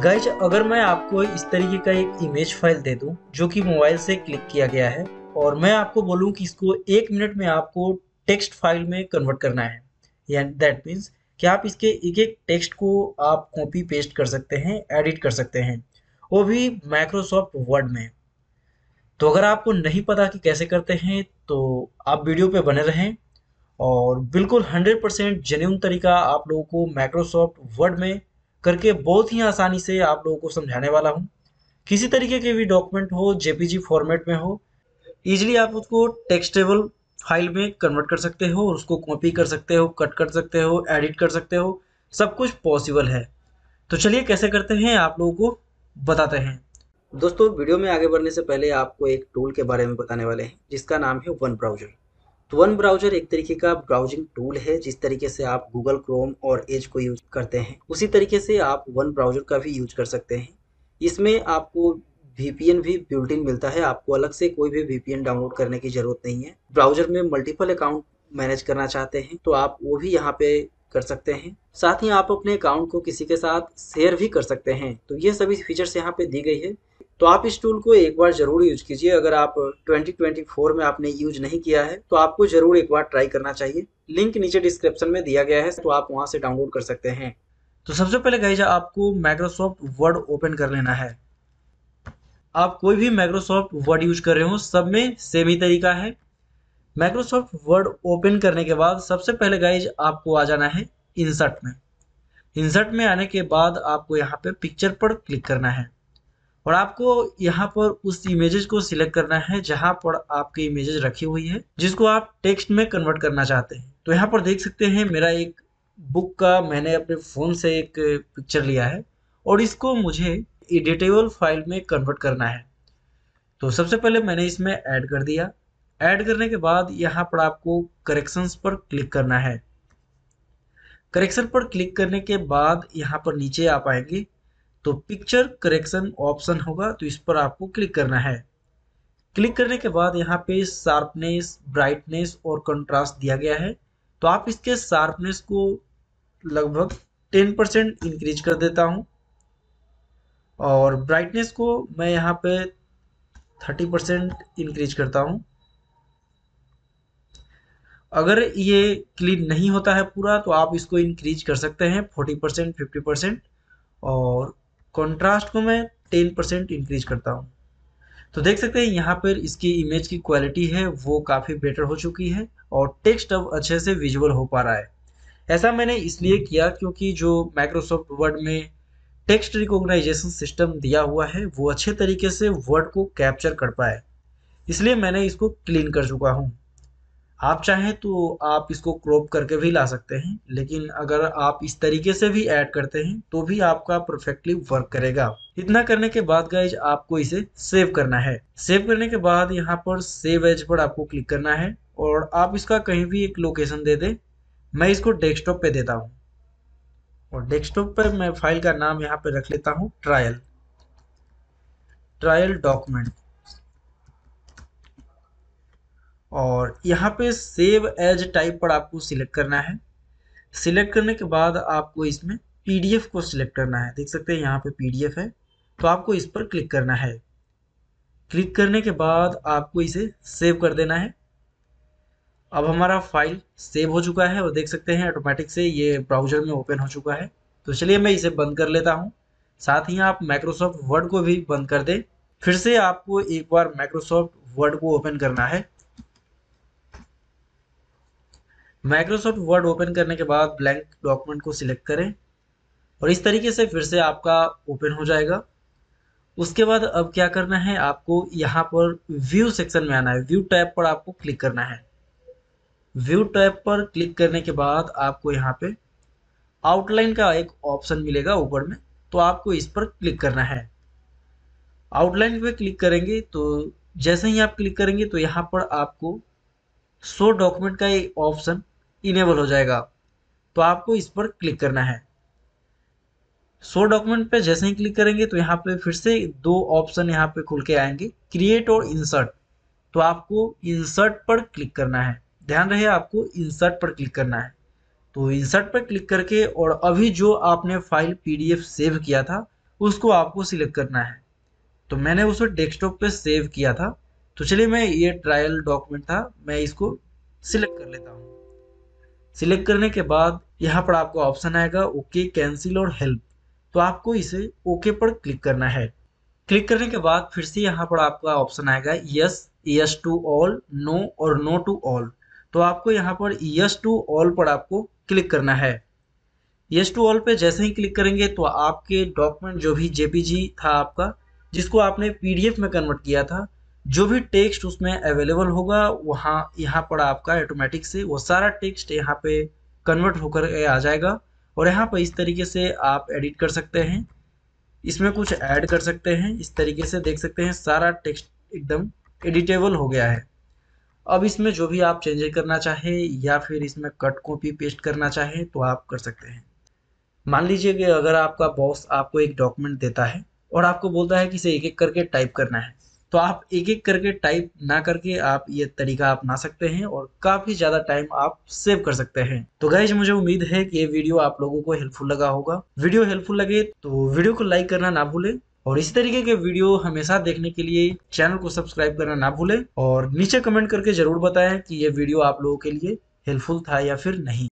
Guys अगर मैं आपको इस तरीके का एक इमेज फ़ाइल दे दूँ, जो कि मोबाइल से क्लिक किया गया है, और मैं आपको बोलूँ कि इसको एक मिनट में आपको टेक्स्ट फ़ाइल में कन्वर्ट करना है दैट मीन्स कि आप इसके एक एक टेक्स्ट को आप कॉपी पेस्ट कर सकते हैं एडिट कर सकते हैं, वो भी माइक्रोसॉफ्ट वर्ड में। तो अगर आपको नहीं पता कि कैसे करते हैं तो आप वीडियो पे बने रहें, और बिल्कुल 100 परसेंट जेन्यून तरीका आप लोगों को माइक्रोसॉफ्ट वर्ड में करके बहुत ही आसानी से आप लोगों को समझाने वाला हूँ। किसी तरीके के भी डॉक्यूमेंट हो जेपीजी फॉर्मेट में हो इजीली आप उसको टेक्स्टेबल फ़ाइल में कन्वर्ट कर सकते हो और उसको कॉपी कर सकते हो कट कर सकते हो एडिट कर सकते हो, सब कुछ पॉसिबल है। तो चलिए कैसे करते हैं, आप लोगों को बताते हैं। दोस्तों, वीडियो में आगे बढ़ने से पहले आपको एक टूल के बारे में बताने वाले हैं, जिसका नाम है वन ब्राउज़र तो वन ब्राउज़र एक तरीके का ब्राउजिंग टूल है, जिस तरीके से आप गूगल क्रोम और एज को यूज़ करते हैं। उसी तरीके से आप वन ब्राउज़र का भी यूज़ कर सकते हैं। इसमें आपको वीपीएन भी बिल्ट इन मिलता है। आपको अलग से कोई भी वीपीएन डाउनलोड करने की ज़रूरत नहीं है। ब्राउज़र में मल्टीपल अकाउंट मैनेज करना चाहते हैं तो आप वो भी यहाँ पे कर सकते हैं। साथ ही आप अपने अकाउंट को किसी के साथ शेयर भी कर सकते हैं। तो ये सभी फीचर्स यहाँ पे दी गई है। तो आप इस टूल को एक बार ज़रूर यूज़ कीजिए। अगर आप 2024 में आपने यूज़ नहीं किया है तो आपको ज़रूर एक बार ट्राई करना चाहिए। लिंक नीचे डिस्क्रिप्शन में दिया गया है तो आप वहाँ से डाउनलोड कर सकते हैं। तो सबसे पहले गाइज़ आपको माइक्रोसॉफ्ट वर्ड ओपन कर लेना है। आप कोई भी माइक्रोसॉफ्ट वर्ड यूज़ कर रहे हो, सब में सेम ही तरीका है। माइक्रोसॉफ्ट वर्ड ओपन करने के बाद सबसे पहले गाइज़ आपको आ जाना है इंसर्ट में। इंसर्ट में आने के बाद आपको यहाँ पे पिक्चर पर क्लिक करना है। और आपको यहाँ पर उस इमेजेस को सिलेक्ट करना है जहाँ पर आपकी इमेजेस रखी हुई है, जिसको आप टेक्स्ट में कन्वर्ट करना चाहते हैं। तो यहाँ पर देख सकते हैं मेरा एक बुक का मैंने अपने फ़ोन से एक पिक्चर लिया है और इसको मुझे एडिटेबल फ़ाइल में कन्वर्ट करना है। तो सबसे पहले मैंने इसमें ऐड कर दिया। ऐड करने के बाद यहाँ पर आपको करेक्शंस पर क्लिक करना है। करेक्शन पर क्लिक करने के बाद यहाँ पर नीचे आप आएँगे तो पिक्चर करेक्शन ऑप्शन होगा तो इस पर आपको क्लिक करना है। क्लिक करने के बाद यहाँ पे शार्पनेस ब्राइटनेस और कंट्रास्ट दिया गया है तो आप इसके शार्पनेस को लगभग 10 परसेंट इंक्रीज कर देता हूँ। और ब्राइटनेस को मैं यहाँ पे 30 परसेंट इंक्रीज करता हूँ। अगर ये क्लीन नहीं होता है पूरा तो आप इसको इंक्रीज कर सकते हैं 40 परसेंट फिफ्टी परसेंट और कंट्रास्ट को मैं 10 परसेंट इंक्रीज करता हूँ। तो देख सकते हैं, यहाँ पर इसकी इमेज की क्वालिटी है, वो काफ़ी बेटर हो चुकी है, और टेक्स्ट अब अच्छे से विजुअल हो पा रहा है। ऐसा मैंने इसलिए किया क्योंकि जो माइक्रोसॉफ्ट वर्ड में टेक्स्ट रिकॉग्नाइजेशन सिस्टम दिया हुआ है, वो अच्छे तरीके से वर्ड को कैप्चर कर पाए। इसलिए मैंने इसको क्लीन कर चुका हूँ। आप चाहें तो आप इसको क्रॉप करके भी ला सकते हैं, लेकिन अगर आप इस तरीके से भी ऐड करते हैं तो भी आपका परफेक्टली वर्क करेगा। इतना करने के बाद गाइज़ आपको इसे सेव करना है। सेव करने के बाद यहाँ पर सेव एज पर आपको क्लिक करना है, और आप इसका कहीं भी एक लोकेशन दे दें। मैं इसको डेस्कटॉप पे देता हूँ। और डेस्कटॉप पर मैं फ़ाइल का नाम यहाँ पे रख लेता हूँ ट्रायल ट्रायल डॉक्यूमेंट और यहाँ पे सेव एज टाइप पर आपको सिलेक्ट करना है। सिलेक्ट करने के बाद आपको इसमें पीडीएफ को सिलेक्ट करना है। देख सकते हैं यहाँ पे पीडीएफ है। तो आपको इस पर क्लिक करना है। क्लिक करने के बाद आपको इसे सेव कर देना है। अब हमारा फ़ाइल सेव हो चुका है और देख सकते हैं ऑटोमेटिक से ये ब्राउज़र में ओपन हो चुका है। तो चलिए मैं इसे बंद कर लेता हूँ। साथ ही आप माइक्रोसॉफ्ट वर्ड को भी बंद कर दें। फिर से आपको एक बार माइक्रोसॉफ्ट वर्ड को ओपन करना है। माइक्रोसॉफ्ट वर्ड ओपन करने के बाद ब्लैंक डॉक्यूमेंट को सिलेक्ट करें और इस तरीके से फिर से आपका ओपन हो जाएगा। उसके बाद अब क्या करना है, आपको यहाँ पर व्यू सेक्शन में आना है। व्यू टैब पर आपको क्लिक करना है। व्यू टैब पर क्लिक करने के बाद आपको यहाँ पे आउटलाइन का एक ऑप्शन मिलेगा ऊपर में तो आपको इस पर क्लिक करना है। आउटलाइन पे क्लिक करेंगे तो जैसे ही आप क्लिक करेंगे तो यहाँ पर आपको शो डॉक्यूमेंट का एक ऑप्शन इनेबल हो जाएगा। तो आपको इस पर क्लिक करना है। सो डॉक्यूमेंट पे जैसे ही क्लिक करेंगे तो यहाँ पे फिर से दो ऑप्शन यहाँ पे खुल के आएँगे क्रिएट और इंसर्ट तो आपको इंसर्ट पर क्लिक करना है। ध्यान रहे, आपको इंसर्ट पर क्लिक करना है। तो इंसर्ट पर क्लिक करके और अभी जो आपने फ़ाइल पीडीएफ सेव किया था, उसको आपको सिलेक्ट करना है। तो मैंने उसे डेस्कटॉप पे सेव किया था। तो चलिए मैं ये ट्रायल डॉक्यूमेंट था, मैं इसको सिलेक्ट कर लेता हूँ। सिलेक्ट करने के बाद यहाँ पर आपको ऑप्शन आएगा ओके, कैंसिल और हेल्प। तो आपको इसे ओके पर क्लिक करना है। क्लिक करने के बाद फिर से यहाँ पर आपका ऑप्शन आएगा yes yes to all, no और नो टू ऑल। तो आपको यहाँ पर यस टू ऑल पर आपको क्लिक करना है। यस टू ऑल पे जैसे ही क्लिक करेंगे तो आपके डॉक्यूमेंट जो भी जेपीजी था आपका, जिसको आपने पीडीएफ में कन्वर्ट किया था जो भी टेक्स्ट उसमें अवेलेबल होगा, वहाँ, यहाँ पर आपका ऑटोमेटिक से वो सारा टेक्स्ट यहाँ पे कन्वर्ट होकर आ जाएगा। और यहाँ पर इस तरीके से आप एडिट कर सकते हैं। इसमें कुछ ऐड कर सकते हैं। इस तरीके से देख सकते हैं, सारा टेक्स्ट एकदम एडिटेबल हो गया है। अब इसमें जो भी आप चेंज करना चाहें या फिर इसमें कट कॉपी पेस्ट करना चाहें तो आप कर सकते हैं। मान लीजिए कि अगर आपका बॉस आपको एक डॉक्यूमेंट देता है और आपको बोलता है कि इसे एक एक करके टाइप करना है। तो आप एक एक करके टाइप ना करके आप ये तरीका अपना सकते हैं और काफ़ी ज़्यादा टाइम आप सेव कर सकते हैं। तो गाइज़ मुझे उम्मीद है कि ये वीडियो आप लोगों को हेल्पफुल लगा होगा। वीडियो हेल्पफुल लगे तो वीडियो को लाइक करना ना भूलें और इसी तरीके के वीडियो हमेशा देखने के लिए चैनल को सब्सक्राइब करना ना भूलें और नीचे कमेंट करके ज़रूर बताएँ कि ये वीडियो आप लोगों के लिए हेल्पफुल था या फिर नहीं।